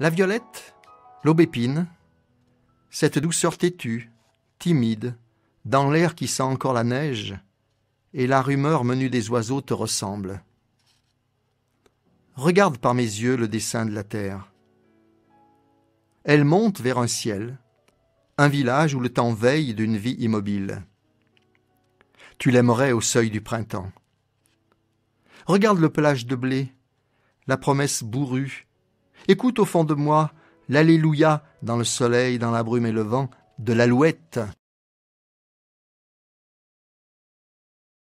La violette, l'aubépine, cette douceur têtue, timide, dans l'air qui sent encore la neige, et la rumeur menue des oiseaux te ressemblent. Regarde par mes yeux le dessin de la terre. Elle monte vers un ciel, un village où le temps veille d'une vie immobile. Tu l'aimerais au seuil du printemps. Regarde le pelage de blé, la promesse bourrue. Écoute au fond de moi l'alléluia dans le soleil, dans la brume et le vent de l'alouette